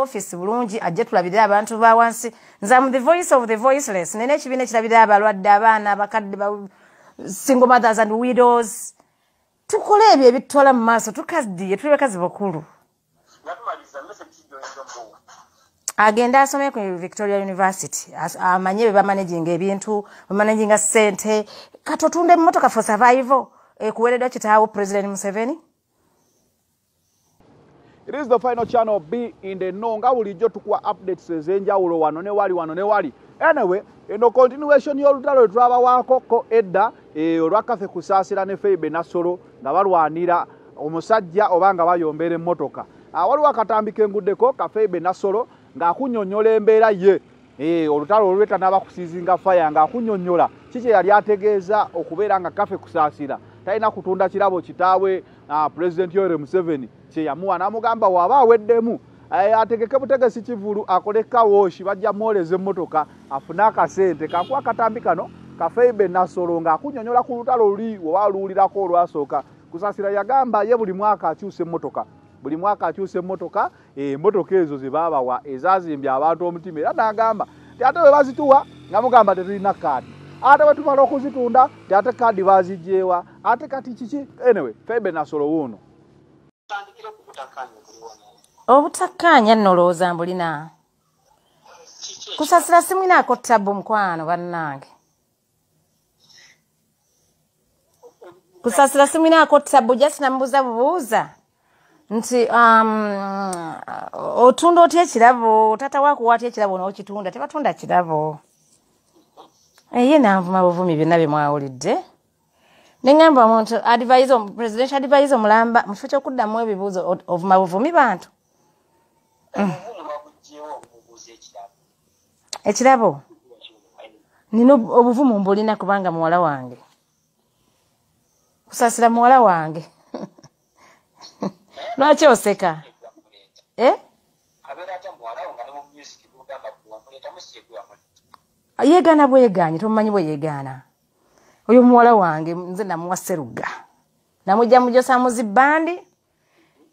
office bulungi ajje tulabirire abantu ba wansi. Nze am the voice of the voiceless. Nina ekibiina ekirabirira abalwadde abaana abakadde ba- single mothers and widows. Tukole ebyo ebitutwala mu maaso tukaddiye tuli bakazi muwa agende asome ku victoria university amanye bwe bamanaginga ebintu bamanaginga sente kati otunda emmotoka for survival ekuweereddwa kitaawo president museveni It is the final channel B in the know. Nga bulijjo tukuwa updates ez'enjawulo wano ne wali wano ne wali. Anyway eno continuation y'olutalo lwetwabawaako ko edda olwa kafe kusaasira ne feibe nasolo nga balwanira omusajja oba nga bayombera emmotoka. Ah, waliwo akatambi kenguddeko kafeibe nasolo ng'akunyonnyola embeera ye. Eh, olutalo olweta n'abakusiizinga faya ng'akunyonnyola kiki yali ategeeza okubeera nga kafe kusaasira talina kutunda kirabo kitaawe uh, pulezidenti yoweri museveni kyeyamuwa n'amugamba waaba aweddemu. Eh, ategeke butegesi kivulu akole kawooshi bajja mwoleza emmotoka afune akasente kakuwa akatambi kano kafeibe nasolo ng'akunyonnyola ku lutalo luli oba luwulirako olwasooka. Kusaasira yagamba ye buli mwaka akyusa emmotoka. Buli mwaka akyusa emmotoka emmotoka ezo ze baabawa ezazimbye abantu omutima era n'agamba ate bwe bazituwa nga mugamba tetulina kaadi ate bwe tumala okuzitunda ate kaadi baziggyewa ate kati kiki? Anyway febe nasolo wuuno tandikire ku butakkaanya buli wamu obutakkaanya nno olowooza mbulina? Kusasira simwinaako ttabu mukwano bannange. Kusasira simwinaako ttabu just namubuuza bubuuza. Nti um, otunda otya ekirabo? Tata wakuwa atya ekirabo n'okitunda? Tebatunda kirabo. Ye nanvuma buvumi byonna bye neŋŋamba omuntu advise presidential advise omulamba mu kifo ky'okuddamu ebibuuzo ovuma buvumi bantu. Obubuuza ekirabo? Nina obu- obuvumu mbulina kubanga muwala wange. Kusasira muwala wange. Lwaki oseka? Eh? yeegaana bwegaanye tomumanyi bwe yeegaana oyo muwala wange nze namuwa serugga namujja mujosa muzibandi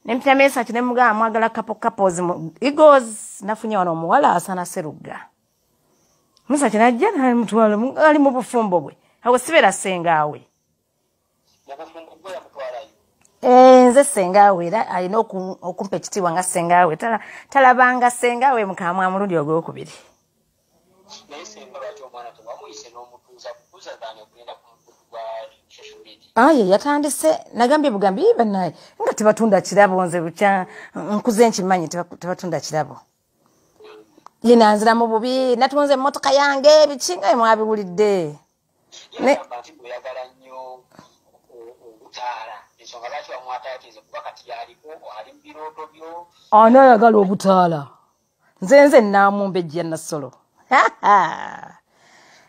nempita mesaki nemugamba mwagala kapo kapos mu egos nafunye wano omuwala asana serugga mesaki najja namutwala mu- ali mu bufumbo bwe. Awo sibeera sengaawe. Eh, nze sengaawe era alina oku- okumpa ekitiibwa nga sengaawe. Tala- talabanga sengaawe mukamwa mulundi ogwokubiri. Naye senga lwaki omwana tewamuyise n'omutuuza kutuuza gaanye okugenda ku aye yatandise. Nagambye bugambi "Ii, bannaye. Nga tebatunda kirabo nze bukya nkuze nkimanyi teba- tebatunda kirabo. Ye nanzira mu bubi natunze emmotoka yange mwabiwulidde? Mu birooto byo? Ani ayagala obutaala? Nze nze namumba ejja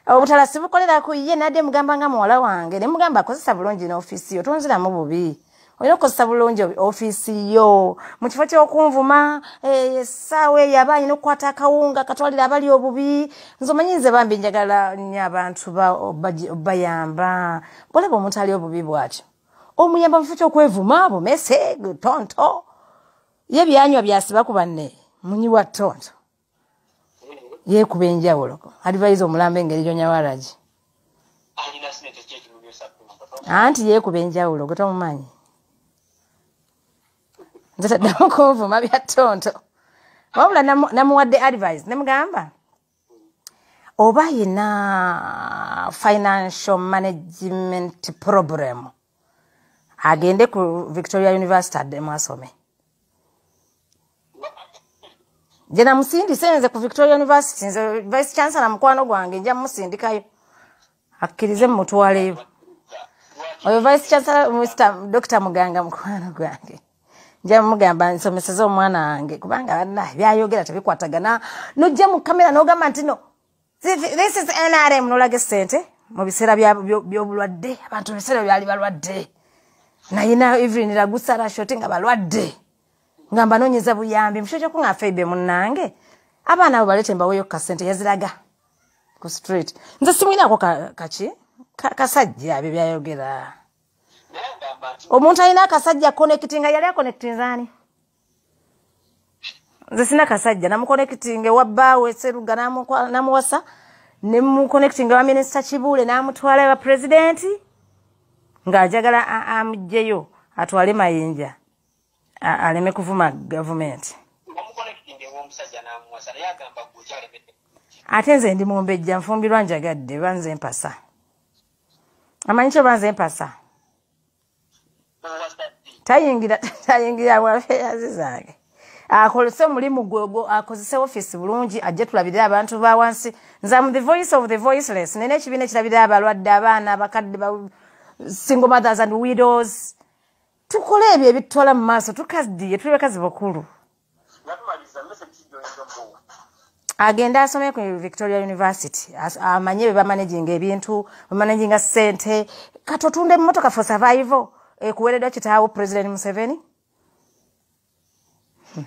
nasolo obutaala sibukolera ku ye nadde mugamba nga muwala wange ne mugamba akozesa bulungi n'ofiisi yo tonziramu bubi. Olina okukozesa bulungi ofiisi yo. Mu kifo ky'okunvuma eh, essaawa eyo aba alina okukwata akawunga katwalira abali obubi. Nze omanyi nze bambi njagala nnyo abantu bayamba. Bolaba omuntu ali obubi bwatyo. Omuyamba mu kifo ky'okwevuma bumese tonto. Ye byanywa byasiba ku banne munyiwa tonto yeekuba enjawulo. Advise omulamba engeri gyonyawalagi anti yeekuba enjawulo gwe tomumanyi? Nze taddamu kunvuma bya tonto wabula namu- namuwadde advice nemugamba oba yina financial management problem? Agende ku victoria university addemu asome nje namusindise nze ku victoria university nze vice chancellor mukwano gwange nja mumusindikayo akkirize mumutwaleyo oyo vice chancellor mr dr muganga mukwano gwange. Nja mugamba nsomeseze omwana wange kubanga banna byayogera tebikwatagana. Nojja mu kamera nogamba nti no this is nrm nolaga esente mu biseera by'obulwadde. Abantu mu biseera byali balwadde. Nayina evelyn ragusara shoti nga balwadde nga mbanonyeza buyambi mukyo kyokunga feibe munange abaana abo balete mbaweyo kasente yaziraga ku street. Nze simwinako ka- kaki? Ka- kasajja bye byayogera. Omuntu alina akasajja connecti nga yali aconnectinzaani nze sina kasajja namuconnectinga ewabbaawe seruga namuwasa nemuconnectinga wa minisita kibuule namutwala ewa pulezidenti ng'ajagala a- amugjeyo atwale mayinja aleme kuvuma gavumenti ate nze ndi mumbejja nfumbirwa njagadde banze empasa amanyi kyo banze ddi tayingira tayingira bwafeyazi zange. Akolese omulimu gwe ogwo akozese ofiisi bulungi ajje tulabirire abantu ba wansi. Nze am the voice of the voiceless. Nina ekibiina ekirabirira abalwadde abaana abakadde ba- single mothers and widows tukole ebyo ebitutwala mu maaso tukadiye tuli bakazi bakulu. Agende asome ku victoria university amanye bwe bamanaginga ebintu bamanaginga sente kati otunda emmotoka for survival ekuwereddwa kitaawo president museveni? Hmm.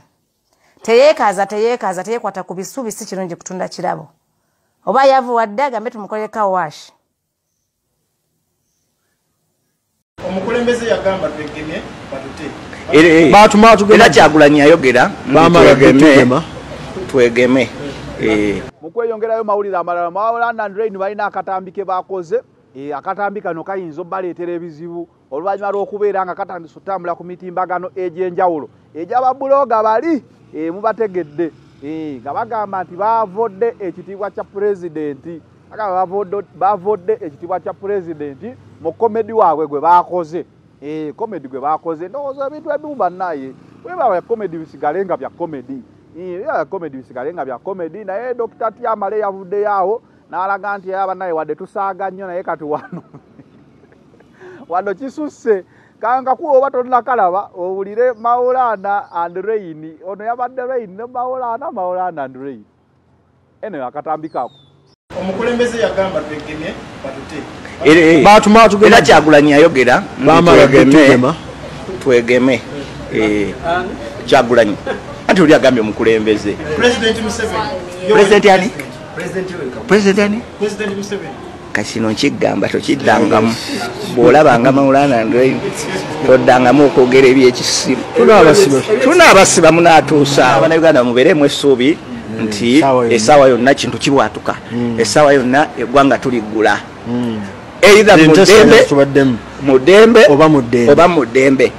teyeekaaza teyeekaaza teyeekwata ku bisubi si kirungi kutunda kirabo. Oba yavuwadde agambe tumukoleko washi omukulembeze yagamba twegeme batute batuma era tugenda kyagulanyi yayogera Bamala twegeme. twegeme. Eh, mu kweyongerayo mawulire amalala mawulanda ndrain balina akatambi ke bakoze eh, akatambi kano kayinza obbaleetera ebizibu. Oluvannyuma lw'okubeera nga katandisa otambula ku mitimbagano egy'enjawulo. Egy'ababuloga bali eh, mubategedde. Eh, nga bagamba nti bavodde ekitiibwa kya pulezidenti. Agamba bavodde- bavodde ekitiibwa kya pulezidenti mu komedi waabwe gwe bakoze Eh, komedi gwe bakoze ndowooza ebintu ebimu bannaye webaba komedi bisigale nga bya komedi Eh, komedi bisigale nga bya komedi naye dokita tyamale yavuddeyo awo n'alaga nti aba naye wadde tusaaga nnyo naye kati wano wano kisusse. Kanga kuwa oba tonnakalaba owulire maulana and rain. Ono yabadde rain ne maulana maulana and rain. Eno akatambikako. Omukulembeze yagamba twegeme batute era- kyagulanyi yayogera twegeme. Eh, kyagulanyi. Anti oli agambye omukulembeze. President ani? pulezidenti ani? Kasino nkigamba tokiddangamu. Bw'olabanga maulana ndwe toddangamu okwogera ebyekisimu tunaabasiba munaatuusa abannayuganda mubeeremu essuubi nti Essaawa yonna. essaawa yonna kintu kibwatuka essaawa yonna eggwanga tuliggula eitha mu ente ddembe tubaddemu mu ddembe oba mu ddembe oba mu ddembe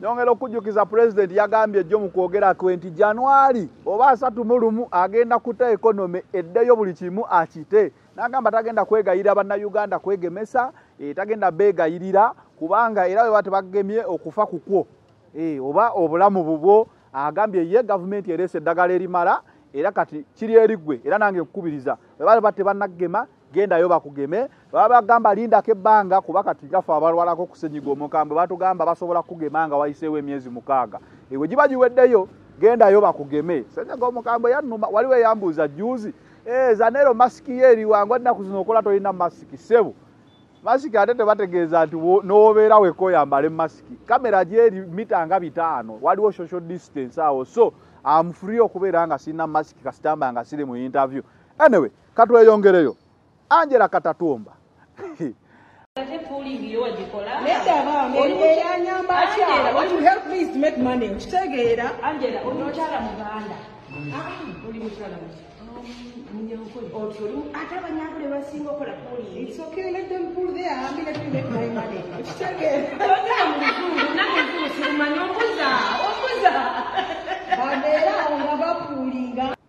nyongera okujjukiza pulezidenti yagambye ejjo mu kwogerako nti januari oba asatu mu lumu agenda kuta ekonome eddeyo buli kimu akite. N'agamba tagenda kwegayirira bannayuganda kwegemesa eh, tagenda beegayirira kubanga era weba tebagemye okufa kukwo eh, oba obulamu bubwo. Agambye ye gavumenti ereese eddagala erimala era kati kiri eriggwe era nange nkukubiriza. Webaba tebannagema gendayo bakugeme baba bagamba lindako ebbanga kuba kati gaffe abalwalako kusenyiga omukambwe batugamba basobola kugema nga wayiseewo emyezi mukaaga. Ewe giba giweddeyo gendayo bakugeme. Senyiga omukambwe yanuma waliwo eyambuuza juzi "Eh, zanero masiki ye eriwangu ennaku zino okola tolina masiki sebo masiki ate tebategeeza nti n'obeera weka oyambale masiki. Kamera gyeri mita nga bitaano waliwo social distance awo so am free okubeera nga sirina masiki kasitamba nga siri mu interview. Anyway katweyongereyo angela katatumba ate abanyabule basinga okola pulingi.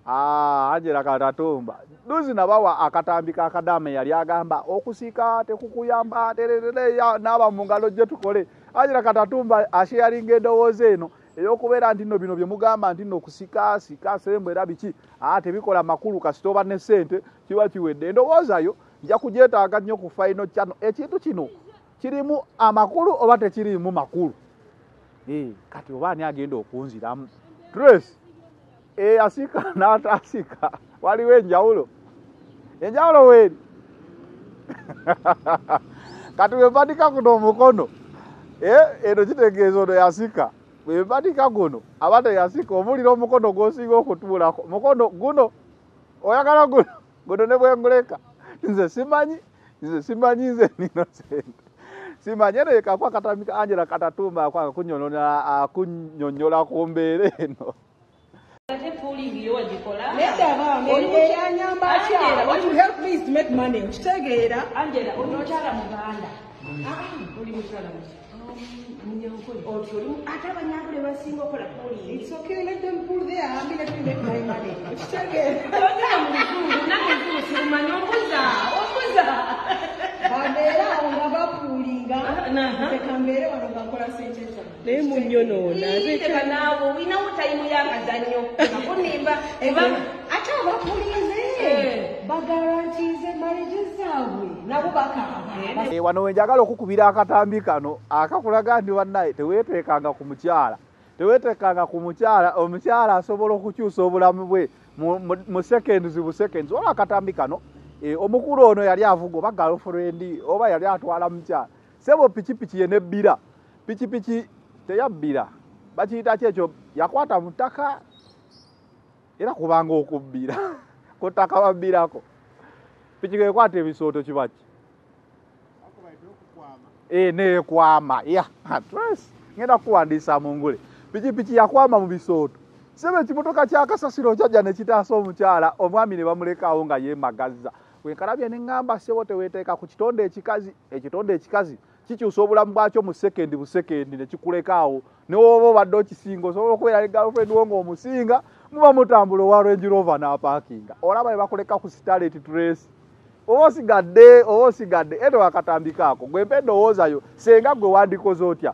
Ah, angela katatumba duzi nabawa akatambi kakadame yali agamba okusiika tekukuyamba tererere ya- naaba mu ngalo gye tukole. Angela katatumba asheyalinga endowooza eno ey'okubeera nti nno bino bye mugamba nti nno kusika sika sembu era biki? Aa tebikola makulu kasita oba ne ssente kiba kiwedde. Endowooza yo nja kugyetaaga nnyo ku faino kyano ekintu kino kirimu amakulu oba tekirimu makulu? Eh, kati oba ani agenda okunziramu? Trace eyasika n'ataasika waliwo enjawulo enjawulo weeri kati wempatika guno omukono eno kitegeeza ono yasika wempatika guno aba teyasika omulira omukono gw'osinga okutuulako mukono guno oyagala guno guno ne bwenguleka nze simanyi nze simanyi nze nino sente simanyi eno yekakwa katamika angela katatumba akwanga kunyonyola akunyonyola ku mbeera eno ate pulingi yo wagikola nedaba oli mukyanyamba atya oli mu help me to make money. Okitegeera angela oli mukyala muganda oli mukyala munyankole oti oli ate abanyagule basinga okola pulingi It's okay, let them pull there. I mean, let me make my money. Okitegeera togera mu luzungu namuzungu sirumanyi ombuza ombuza bano era awo nga bapuulinga Aha. leka mbeere wano nga nkola sente zange naye munyonoona teka naawe olinawo tayimu y'akazannyo. Nakunimba kubanga ate abapuulinze Eh. bagarantiize marriage zaabwe. Nabo bakaaba. Eh, wano wenjagala okukubira akatambi kano akakulaga nti wannaye teweeteekanga ku mukyala. Teweeteekanga ku mukyala omukyala asobola okukyusa obulamu bwe mu- seconds bu seconds. Oba akatambi kano eh, omukulu ono yali avuga oba galfrendi oba yali atwala mukyala sebo pikipiki ye nebbira. Pikipiki teyabbira. Bakiyita kyekyo yakwata mu ttaka era kubanga okubbira ku ttaka babbirako. Pikipiki ekwata ebisooto kibaki Eh, nekwama ya address ngenda kuwandiisa mu ngule. Pikipiki yakwama mu bisooto. Sebe ekimotoka kyakasasiro kyajja nekitaasa omukyala. Omwami ne bamulekaawo nga yemagazza wenkalabye neŋŋamba sebo teweeteeka ku kitonde ekikazi ekitonde ekikazi kikyusa obulamu bwakyo mu sekendi busekendi nekikulekaawo newoba obadde okisinga osobola okubeera ne galfred wo ng'omusinga muba mutambula owa range rover n'apaakinga olaba ne bakuleka ku stalet trace. Oba osigadde oba osigadde ete wakatambikaako gwe mpa endowoozayo senga gwe wandikoze otya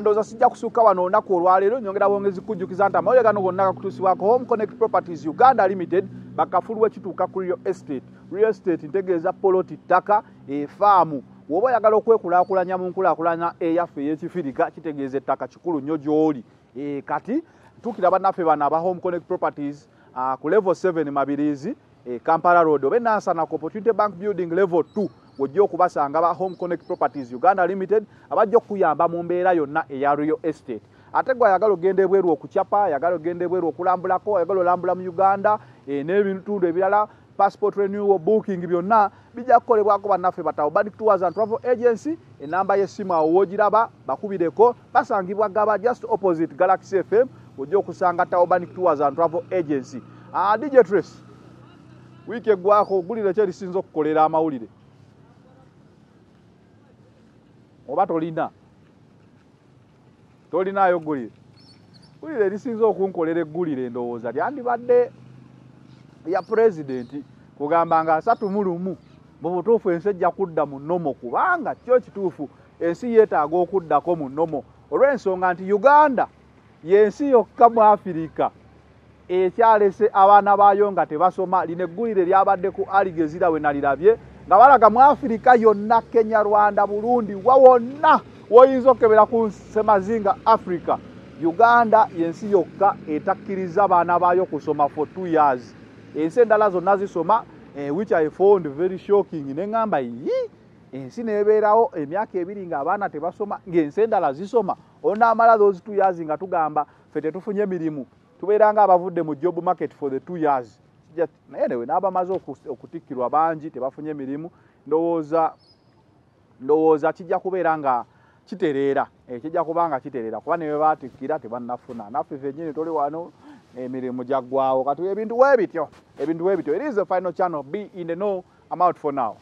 ndowooza sijja kusukka wano olunaku olwaleero nyongera bwongezi kujjukiza nti amawulire gano gonna gakutuusibwako home connect properties uganda limited bakafulu wekituuka ku real estate. Real estate ntegeeza poloti ttaka efaamu woba oyagala okwekulaakulanya mu nkulaakulanya eyaffe ey'ekifirika kitegeeza ettaka kikulu nnyo gy'oli. Eh, kati tuukira bannaffe bano aba home connect properties ku level 7 mabirizi eh, kampala road. Oba enansana ku opportunity bank building level 2 wojja okubasanga ba home connect properties uganda limited abajja okuyamba mu mbeera yonna eya real estate. Ate gwe ayagala ogenda ebweru okucapa ayagala ogenda ebweru okulambulako ayagala olambula mu uganda eh, n'ebitundu ebirala passport renewal booking byonna bijja kukolebwako bannaffe batawo banic tours and travel agency enamba y'essimu awo woogiraba bakubireko basangibwa gaba just opposite galaxy fm ojja okusanga tawo banic tours and travel agency. Uh, dj trace wiiki eggwako ogulire ki erisinza okukolera amawulire oba tolina. Tolinayo gulire gulire erisinza okunkolera eggulire endowooza. Lyandibadde lya pulezidenti kugamba nga asatu mu lumu mu butuufu ensi ejja kudda mu nnomo kubanga kyo kituufu ensi yeetaaga okuddako mu nnomo. Olw'ensonga nti uganda y'ensi yokka mu afirika ekyalese abaana baayo nga tebasoma. Lino eggulire lyabadde ku aligezira we nalirabye nga balaga mu afirika yonna kenya rwanda burundi wa wonna woyinza okukebera ku semazinga africa. Uganda yensi yokka etakkiriza baana baayo kusoma for two years. Ensi endala zonna zisoma eh, which i found very shocking. Neŋŋamba yi ensi nebeerawo emyaka ebiri ng'abaana tebasoma ng'ensi endala zisoma. Onaamala those two years nga tugamba ffe tetufunye mirimu. Tubeera nga abavudde mu job market for the two years Kijja- naye newe n'abamaze oku- okutikkirwa bangi tebafunye mirimu. Ndowooza ndowooza kijja kubeera nga kitereera eh, kijja kuba nga kitereera. Kuba newe baatikkira tebannafuna. Naffe fennyini tuli wano emirimu gyaggwawo kati ebintu webityo ebintu webityo it is the final channel. Be in the know I'm out for now